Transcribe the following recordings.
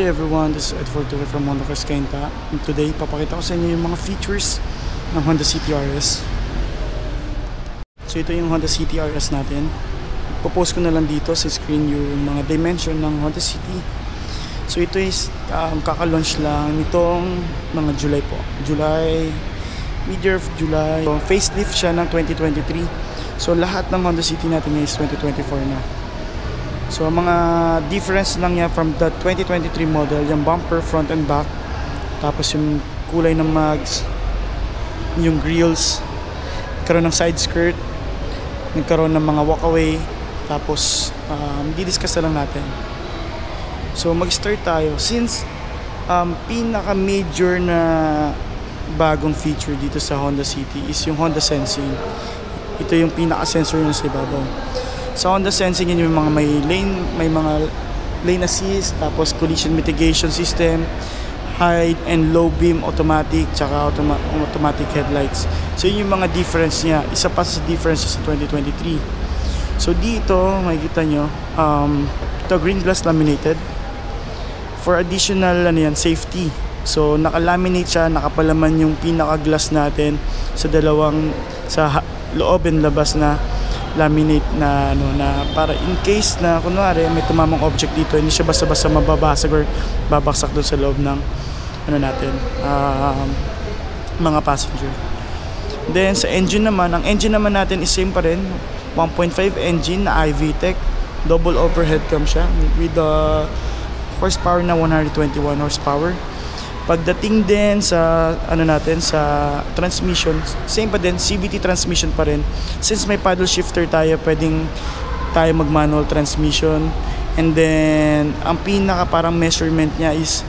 Day everyone, this is Ed Fortuve from Honda Cars Kenta. And today, papakita ko sa inyo yung mga features ng Honda CTRS. So ito yung Honda CTRS natin. Popost ko na lang dito sa screen yung mga dimension ng Honda City. So ito is um, kaka-launch lang nitong mga July po. July, mid-year of July. So, facelift siya ng 2023. So lahat ng Honda City natin is 2024 na. So ang mga difference lang niya from the 2023 model, yung bumper front and back, tapos yung kulay ng mags, yung grills, nagkaroon ng side skirt, nagkaroon ng mga walkaway, tapos um, di-discuss na lang natin. So mag-start tayo. Since um, pinaka-major na bagong feature dito sa Honda City is yung Honda Sensing. Ito yung pinaka-sensor yung sa ibabaw. Sa Honda Sensing yun yung mga may lane, may mga lane assist, tapos collision mitigation system, high and low beam automatic, tsaka automa- automatic headlights. So yun yung mga difference niya. Isa pa sa difference sa 2023. So dito, makikita nyo, um, ito green glass laminated. For additional ano yan, safety. So nakalaminate siya, nakapalaman yung pinaka-glass natin sa dalawang sa loob and labas na laminate na ano na para in case na kunwari may tumamang object dito hindi siya basta-basta mababasag or babaksak doon sa loob ng ano natin um, mga passenger. Then sa engine naman ang engine naman natin is same pa rin. 1.5 engine na iVTEC double overhead cam siya with the horsepower na 121 horsepower Pagdating din sa ano natin sa transmission, same pa din CVT transmission pa rin. Since may paddle shifter tayo, pwedeng tayo mag manual transmission. And then ang pinaka parang measurement niya is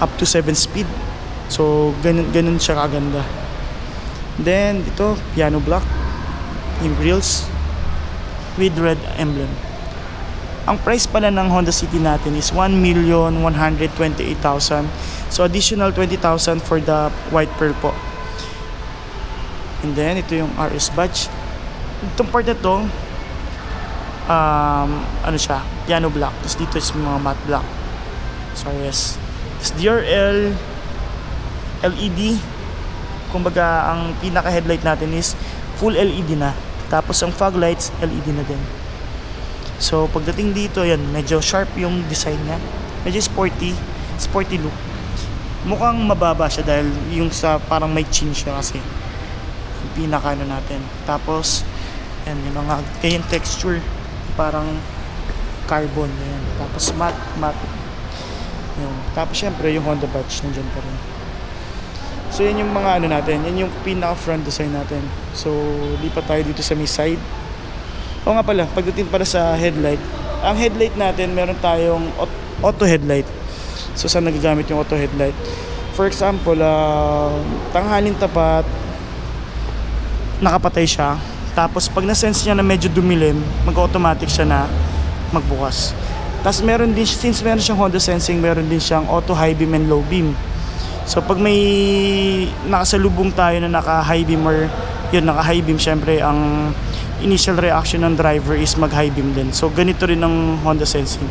up to 7 speed. So ganun ganun siya kaganda. Then dito piano block yung grills with red emblem. Ang price pala ng Honda City natin is 1,128,000. So additional 20,000 for the white pearl po. And then ito yung RS badge. Itong part na to um, ano siya, piano black. Tapos dito is mga matte black. So RS. Tapos DRL LED. Kumbaga ang pinaka headlight natin is full LED na. Tapos ang fog lights LED na din. So, pagdating dito, yan, medyo sharp yung design niya. Medyo sporty, sporty look. Mukhang mababa siya dahil yung sa parang may chin siya kasi. Yung pinaka ano natin. Tapos, yan, yung mga kayang texture, parang carbon, yan. Tapos matte, matte. Yan. Tapos, syempre, yung Honda badge nandiyan pa rin. So, yan yung mga ano natin. Yan yung pinaka front design natin. So, lipat tayo dito sa may side. O nga pala, pagdating para sa headlight, ang headlight natin, meron tayong auto headlight. So, saan nagagamit yung auto headlight? For example, uh, tanghalin tapat, nakapatay siya. Tapos, pag na-sense niya na medyo dumilim, mag-automatic siya na magbukas. Tapos, meron din, since meron siyang Honda Sensing, meron din siyang auto high beam and low beam. So, pag may nakasalubong tayo na naka-high beam or yun, naka-high beam, syempre, ang initial reaction ng driver is mag-high beam din. So ganito rin ng Honda Sensing.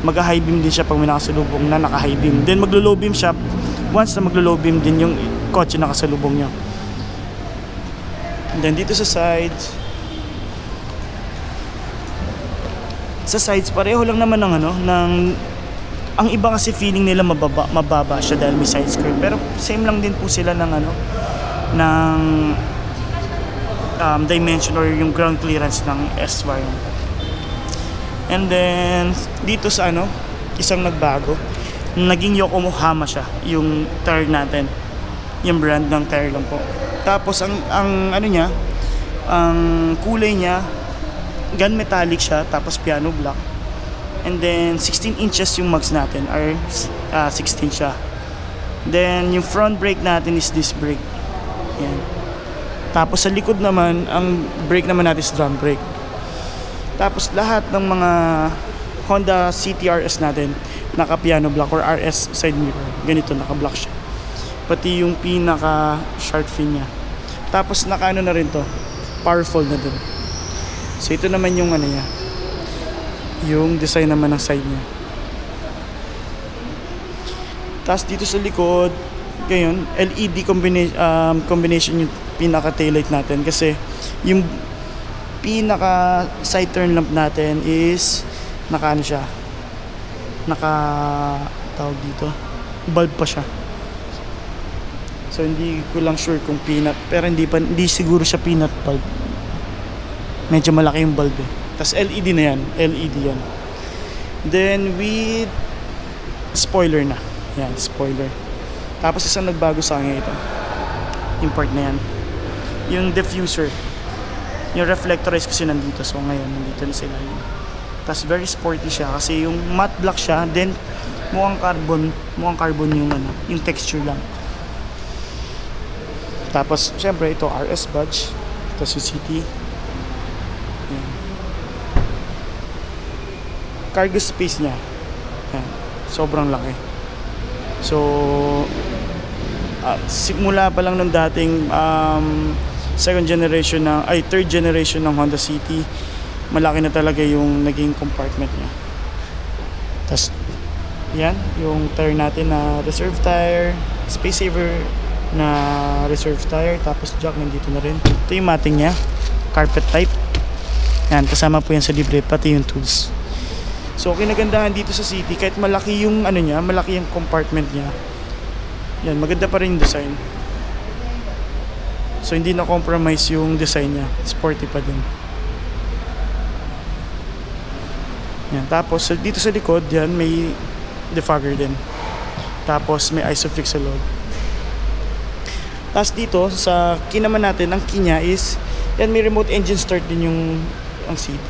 Mag-high beam din siya pag may nakasalubong na naka-high beam. Then maglo-low beam siya once na maglo-low beam din yung kotse nakasalubong niya. And then dito sa sides sa sides pareho lang naman ng ano ng ang iba kasi feeling nila mababa, mababa siya dahil may side skirt pero same lang din po sila ng ano ng um, dimension or yung ground clearance ng S1 and then dito sa ano isang nagbago. Naging Yokohama siya yung tire natin. Yung brand ng tire lang po. Tapos ang, ang ano niya ang kulay niya gun metallic siya tapos piano black. And then 16 inches yung mags natin or uh, 16 siya. Then yung front brake natin is this brake. Yan tapos sa likod naman, ang brake naman natin is drum brake. Tapos lahat ng mga Honda CTRS natin, naka piano block or RS side mirror. Ganito, naka block siya. Pati yung pinaka shark fin niya. Tapos naka ano na rin to, powerful na din. So ito naman yung ano niya, yung design naman ng side niya. Tapos dito sa likod, ngayon, LED combination, um, combination yung pinaka taillight natin. Kasi yung pinaka side turn lamp natin is naka ano siya? Naka tawag dito? Bulb pa siya. So hindi ko lang sure kung peanut pero hindi pa hindi siguro siya peanut bulb. Medyo malaki yung bulb eh. Tas LED na yan. LED yan. Then with spoiler na. Yan spoiler. Tapos isang nagbago sa akin ito. Part na yan yung diffuser yung reflectorize kasi nandito. So ngayon nandito na sila yun. Tapos very sporty siya. Kasi yung matte black siya then mukhang carbon mukhang carbon yung ano yung texture lang. Tapos syempre ito RS badge. Tapos yung CT yan. cargo space niya. Yan. sobrang laki. So uh, simula pa lang nung dating um, second generation ng ay third generation ng Honda City. Malaki na talaga yung naging compartment niya. Tapos yan yung tire natin na reserve tire space saver na reserve tire tapos jack nandito na rin. Ito yung mating niya carpet type. Yan kasama po yan sa libre pati yung tools. So kinagandahan dito sa city kahit malaki yung ano niya malaki yung compartment niya. Yan maganda pa rin yung design So hindi na compromise yung design niya. Sporty pa din. Yan. Tapos dito sa likod, yan may defogger din. Tapos may isofix sa loob. Tapos dito sa key natin, ang key niya is yan may remote engine start din yung ang CT.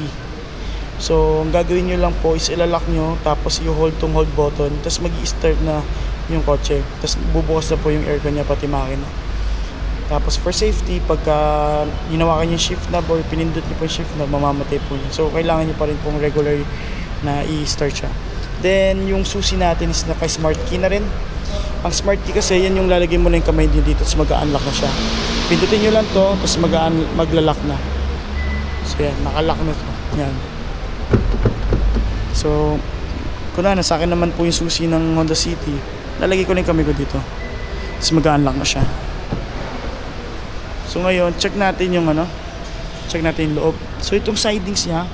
So ang gagawin nyo lang po is ilalak nyo tapos i-hold tong hold button tapos mag start na yung kotse. Tapos bubukas na po yung aircon niya pati makina. Tapos for safety, pagka ginawakan yung shift knob or pinindot niyo po yung shift knob, mamamatay po yun. So kailangan niyo pa rin pong regular na i-start siya. Then yung susi natin is naka smart key na rin. Ang smart key kasi yan yung lalagay mo na yung kamay niyo dito tapos mag-unlock na siya. Pindutin niyo lang to tapos mag maglalak na. So yan, nakalock na to. Yan. So, kung na, sa akin naman po yung susi ng Honda City, lalagay ko na yung kamay ko dito. Tapos mag-unlock na siya. So ngayon, check natin yung ano. Check natin loob. So itong sidings niya,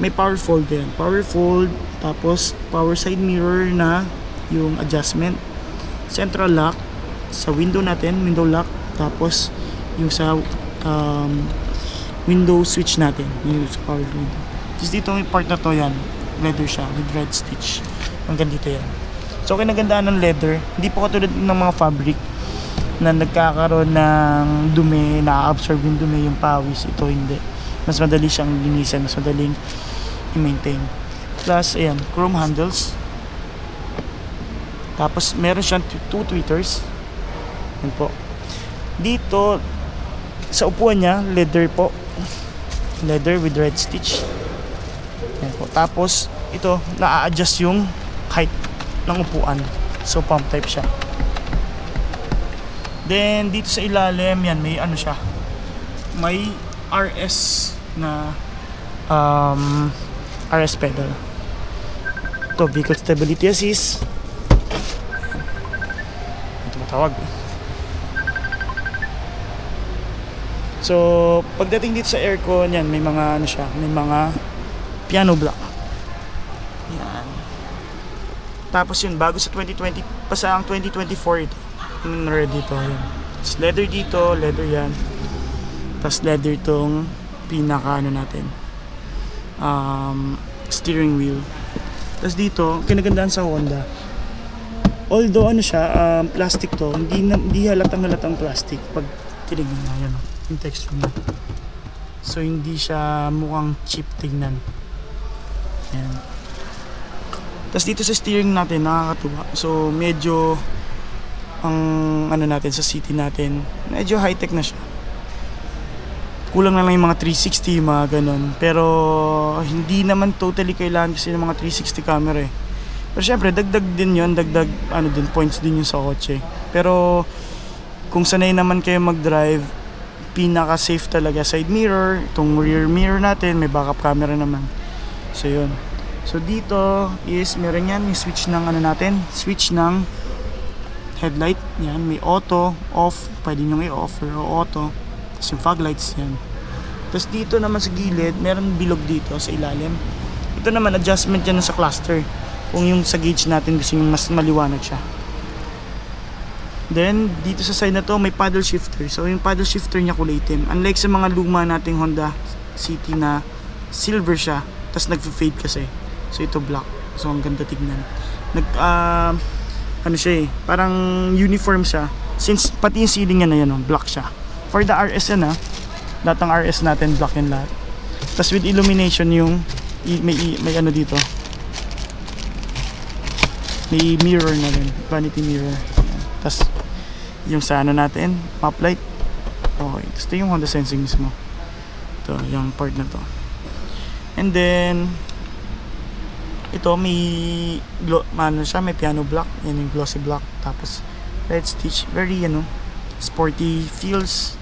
may power fold din. Power fold, tapos power side mirror na yung adjustment. Central lock sa window natin, window lock. Tapos yung sa um, window switch natin, yung sa power window. Tapos dito yung part na to yan, leather siya with red stitch. Hanggang dito yan. So kinagandaan ng leather, hindi po katulad ng mga fabric na nagkakaroon ng dumi, na-absorb yung dumi, yung pawis, ito hindi. Mas madali siyang linisan, mas madaling i-maintain. Plus, ayan, chrome handles. Tapos, meron siyang two tweeters. Yan po. Dito, sa upuan niya, leather po. Leather with red stitch. Yan po. Tapos, ito, na-adjust yung height ng upuan. So, pump type siya. Then dito sa ilalim, yan may ano siya. May RS na um, RS pedal. Ito vehicle stability assist. Ito matawag. So, pagdating dito sa aircon, yan may mga ano siya, may mga piano block. Yan. Tapos yun, bago sa 2020, pa sa ang 2024 ito ready to yan. Tapos leather dito, leather yan. Tapos leather tong pinaka ano natin. Um, steering wheel. Tapos dito, kinagandaan sa Honda. Although ano siya, um, plastic to, hindi, na, hindi halatang halatang plastic pag tinignan mo yan, yung texture niya. So hindi siya mukhang cheap tingnan. Yan. Tapos dito sa steering natin, nakakatuwa. So medyo ang ano natin sa city natin medyo high tech na siya. Kulang na lang yung mga 360 mga ganun. Pero hindi naman totally kailangan kasi ng mga 360 camera eh. Pero syempre dagdag din yon dagdag ano din points din yung sa kotse. Pero kung sanay naman kayo mag drive pinaka safe talaga side mirror itong rear mirror natin may backup camera naman. So yun. So dito is meron yan yung switch ng ano natin, switch ng headlight. Yan, may auto, off, pwede nyo i-off or auto. Tapos yung fog lights yan. Tapos dito naman sa gilid, meron bilog dito sa ilalim. Ito naman adjustment yan sa cluster. Kung yung sa gauge natin gusto yung mas maliwanag siya. Then, dito sa side na to, may paddle shifter. So, yung paddle shifter niya kulay itim. Unlike sa mga luma nating Honda City na silver siya, tapos nagfa-fade kasi. So, ito black. So, ang ganda tignan. Nag, ah, ano siya eh, parang uniform siya. Since pati yung ceiling niya na yan, oh, black siya. For the RS yan ah, lahat RS natin black yan lahat. Tapos with illumination yung, may, may ano dito, may mirror na rin, vanity mirror. Tapos yung sa ano natin, map light. Okay, tapos yung Honda Sensing mismo. Ito, yung part na to. And then, ito may glo- ano siya, may piano block. Yan yung glossy block. Tapos, red stitch. Very, ano, sporty feels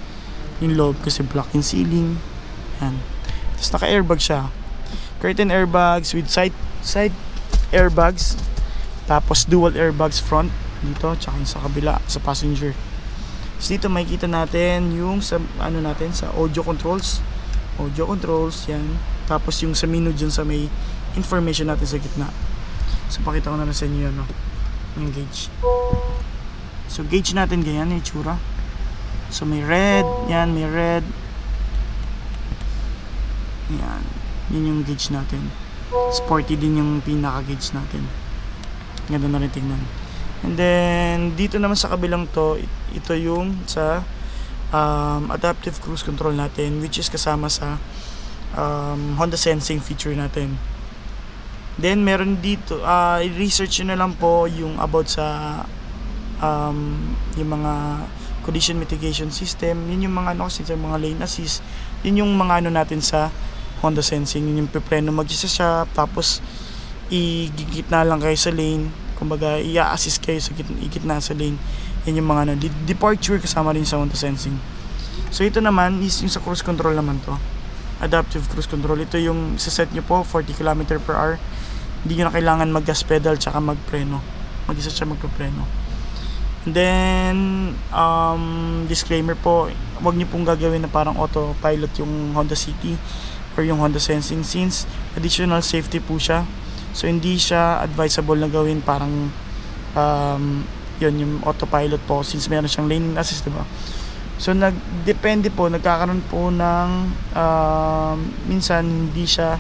yung loob kasi black yung ceiling. Yan. Tapos naka-airbag siya. Curtain airbags with side side airbags. Tapos dual airbags front dito tsaka sa kabila sa passenger. Tapos dito makikita natin yung sa ano natin sa audio controls. Audio controls yan. Tapos yung sa menu dyan sa may information natin sa gitna. So pakita ko na lang sa inyo yan, no? yung gauge. So gauge natin ganyan yung itsura. So may red, yan may red. Yan. Yan yung gauge natin. Sporty din yung pinaka gauge natin. Ganda na rin tingnan. And then dito naman sa kabilang to, it- ito yung sa um, adaptive cruise control natin which is kasama sa um, Honda Sensing feature natin. Then meron dito, i-research nyo na lang po yung about sa um, yung mga collision mitigation system, yun yung mga ano kasi mga lane assist, yun yung mga ano natin sa Honda Sensing, yun yung pipreno mag sa shop, tapos igigitna lang kayo sa lane, kumbaga i-assist kayo sa gitna, igitna sa lane, yan yung mga ano, de- departure kasama rin sa Honda Sensing. So ito naman is yung sa cruise control naman to. Adaptive cruise control. Ito yung sa set nyo po 40 km per hour. Hindi nyo na kailangan mag gas pedal tsaka magpreno. Mag-isa siya magpapreno. And then, um, disclaimer po, wag niyo pong gagawin na parang autopilot yung Honda City or yung Honda Sensing since additional safety po siya. So, hindi siya advisable na gawin parang um, yun, yung autopilot po since meron siyang lane assist, diba? So, nagdepende po, nagkakaroon po ng um, minsan hindi siya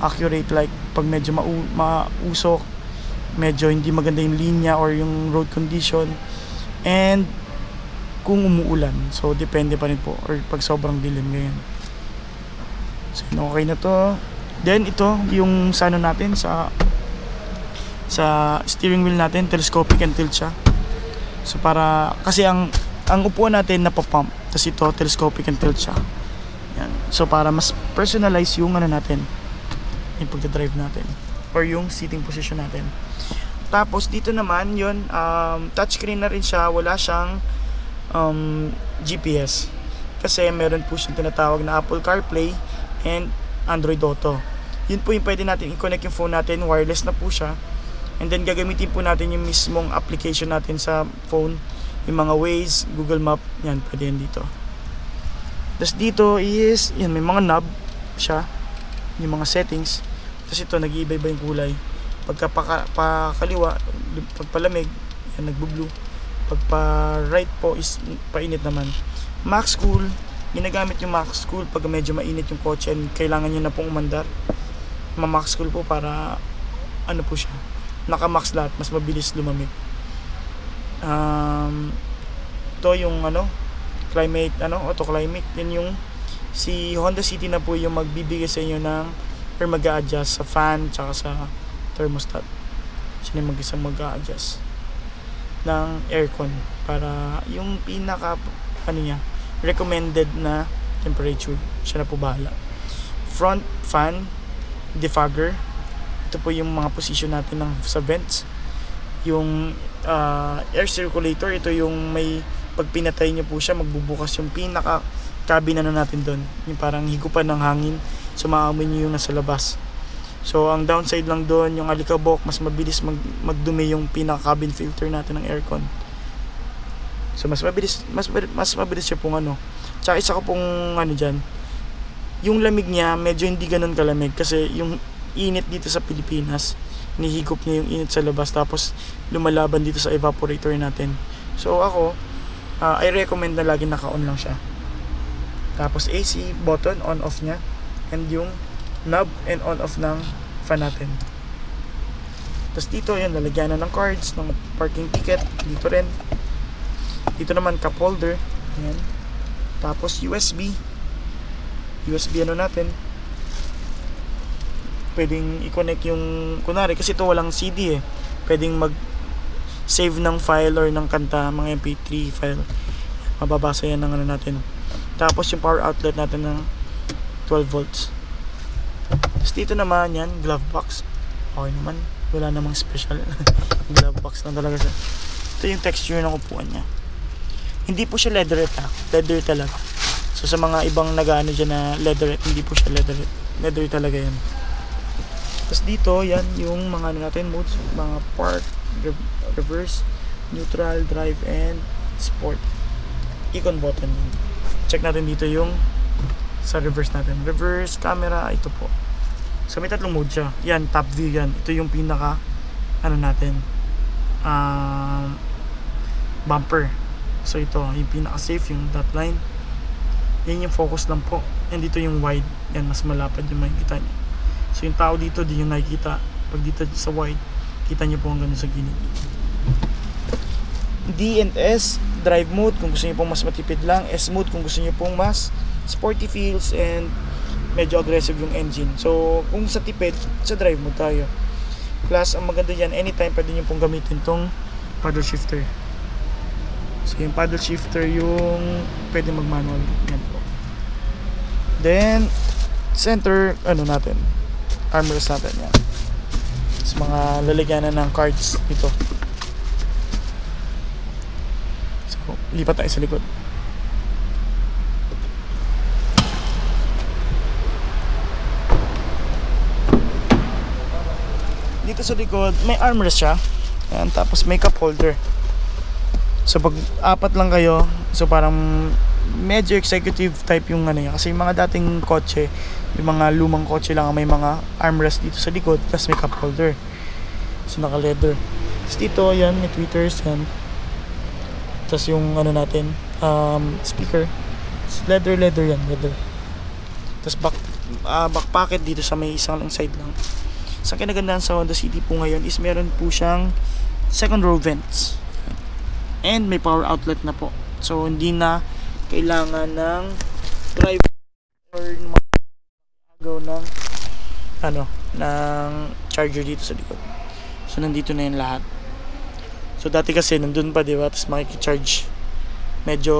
accurate like pag medyo mau- mausok, medyo hindi maganda yung linya or yung road condition and kung umuulan. So, depende pa rin po. Or pag sobrang dilim ngayon. So, okay na to. Then, ito, yung sa ano natin, sa sa steering wheel natin, telescopic and tilt siya. So, para, kasi ang ang upuan natin napapump. Tapos ito, telescopic and tilt siya. Yan. So, para mas personalize yung ano natin, yung pagdadrive natin. Or yung seating position natin. Tapos dito naman yun, um, touchscreen na rin siya, wala siyang um, GPS. Kasi meron po siyang tinatawag na Apple CarPlay and Android Auto. Yun po yung pwede natin i-connect yung phone natin, wireless na po siya. And then gagamitin po natin yung mismong application natin sa phone, yung mga Waze, Google Map, yan, pwede yan dito. Tapos dito is, yan, may mga knob siya, yung mga settings. Tapos ito, nag-iiba-iba yung kulay. Pagka paka, pa kaliwa pag palamig yan nagbo-blue pag pa right po is painit naman. Max cool. Ginagamit yung max cool pag medyo mainit yung kotse and kailangan nyo na pong umandar. Ma-max cool po para ano po siya naka-max lahat mas mabilis lumamig. Um, to yung ano climate ano auto climate yan yung si Honda City na po yung magbibigay sa inyo ng or mag adjust sa fan tsaka sa thermostat. Siya na mag-isa mag adjust ng aircon para yung pinaka ano niya recommended na temperature siya na po bahala. Front fan defogger. Ito po yung mga position natin ng sa vents. Yung uh, air circulator ito yung may pag pinatay nyo po siya magbubukas yung pinaka cabin ano natin doon yung parang higupan ng hangin so maamoy nyo yung nasa labas So ang downside lang doon, yung alikabok, mas mabilis mag magdumi yung pinaka cabin filter natin ng aircon. So mas mabilis mas mas mabilis siya pong ano. Tsaka isa ko pong ano diyan. Yung lamig niya medyo hindi ganoon kalamig kasi yung init dito sa Pilipinas, nihigop niya yung init sa labas tapos lumalaban dito sa evaporator natin. So ako, uh, I recommend na lagi naka-on lang siya. Tapos AC button on off niya and yung knob and on off ng fan natin. Tapos dito, yan, lalagyan na ng cards, ng parking ticket, dito rin. Dito naman, cup holder. Yan. Tapos USB. USB ano natin. Pwedeng i-connect yung, kunwari, kasi ito walang CD eh. Pwedeng mag save ng file or ng kanta, mga MP3 file. Mababasa yan ng ano natin. Tapos yung power outlet natin ng 12 volts. Tapos dito naman yan, glove box. Okay naman. Wala namang special. glove box lang talaga siya. Ito yung texture ng upuan niya. Hindi po siya leatherette ha. Leather talaga. So sa mga ibang nag-ano dyan na leatherette, hindi po siya leatherette. Leather talaga yan. Tapos dito, yan yung mga ano natin modes. Mga park, reverse, neutral, drive, and sport. Icon button yun. Check natin dito yung sa reverse natin. Reverse, camera, ito po. So may tatlong mode siya. Yan, top view yan. Ito yung pinaka ano natin um, bumper. So ito, yung pinaka safe, yung dot line. Yan yung focus lang po. And dito yung wide. Yan, mas malapad yung makikita niyo. So yung tao dito, di yung nakikita. Pag dito sa wide, kita niyo po ang ganun sa gilid. D and S, drive mode kung gusto niyo pong mas matipid lang. S mode kung gusto niyo pong mas sporty feels and medyo aggressive yung engine. So, kung sa tipid, sa drive mode tayo. Plus, ang maganda yan, anytime pwede nyo pong gamitin tong paddle shifter. So, yung paddle shifter yung pwede mag-manual. Yan po. Then, center, ano natin, armrest natin yan. Sa mga lalagyanan ng cards dito. So, lipat tayo sa likod. Sa likod, may armrest siya. Ayan, tapos may cup holder. So pag apat lang kayo, so parang medyo executive type yung ano yan. Kasi yung mga dating kotse, yung mga lumang kotse lang may mga armrest dito sa likod, plus may cup holder. So naka leather. Tapos dito, yan, may tweeters, yan. Tapos yung ano natin, um, speaker. So, leather, leather yan, leather. Tapos back, uh, back pocket dito sa may isang lang side lang. Sa kinagandaan sa Honda City po ngayon is meron po siyang second row vents. And may power outlet na po. So hindi na kailangan ng drive or magaw ng ano, ng charger dito sa likod. So nandito na yung lahat. So dati kasi nandun pa, di ba? Tapos makikicharge. Medyo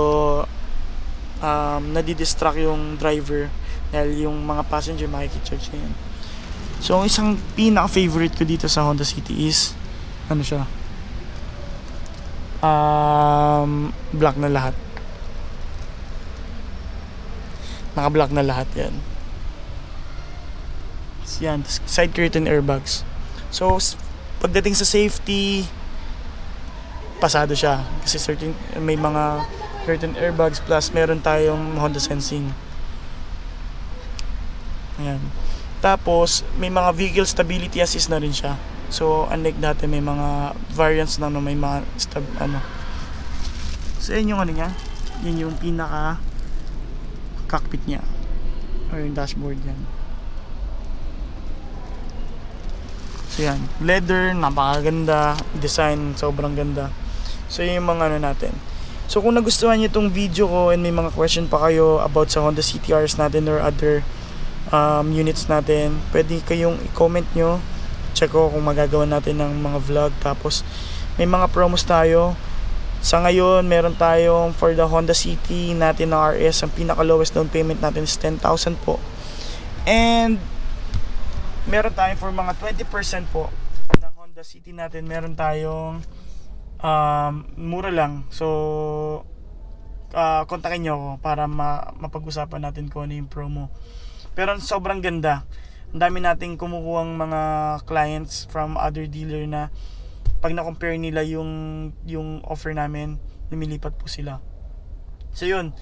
um, nadidistract yung driver dahil yung mga passenger makikicharge na yun. So, ang isang pinaka-favorite ko dito sa Honda City is, ano siya? Um, black na lahat. Naka-black na lahat yan. Yan, side curtain airbags. So, pagdating sa safety, pasado siya. Kasi certain, may mga curtain airbags plus meron tayong Honda Sensing. Ayan. Tapos, may mga vehicle stability assist na rin siya. So, unlike dati, may mga variants na no, may mga stab, ano. So, yun yung ano niya. Yun yung pinaka cockpit niya. Or yung dashboard yan. So, yan. Leather, napakaganda. Design, sobrang ganda. So, yun yung mga ano natin. So, kung nagustuhan niyo itong video ko and may mga question pa kayo about sa Honda CTRs natin or other um, units natin. Pwede kayong i-comment nyo. Check ko kung magagawa natin ng mga vlog. Tapos may mga promos tayo. Sa ngayon meron tayong for the Honda City natin na RS ang pinaka lowest down payment natin is 10,000 po. And meron tayong for mga 20% po ng Honda City natin meron tayong um, mura lang. So uh, kontakin nyo ako para ma mapag-usapan natin kung ano yung promo pero sobrang ganda. ang dami nating kumukuhang mga clients from other dealer na pag na-compare nila yung yung offer namin, lumilipat po sila. So yun,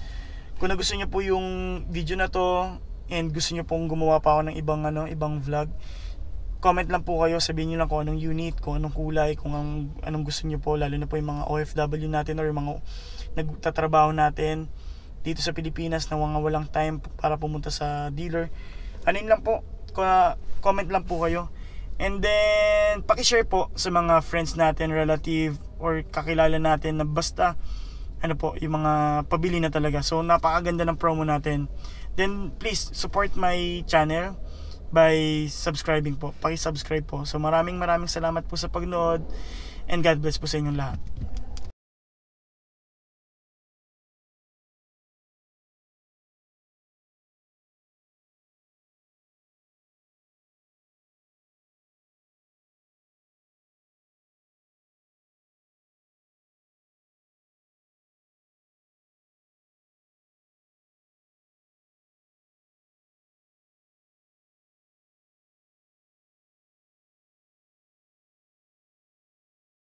kung nagustuhan niyo po yung video na to and gusto niyo pong gumawa pa ako ng ibang ano, ibang vlog, comment lang po kayo, sabihin niyo lang kung anong unit, kung anong kulay, kung ang, anong gusto niyo po, lalo na po yung mga OFW natin or yung mga nagtatrabaho natin dito sa Pilipinas na mga walang time para pumunta sa dealer. Anin lang po, comment lang po kayo. And then, pakishare po sa mga friends natin, relative, or kakilala natin na basta, ano po, yung mga pabili na talaga. So, napakaganda ng promo natin. Then, please, support my channel by subscribing po. Paki-subscribe po. So, maraming maraming salamat po sa pagnood. And God bless po sa inyong lahat.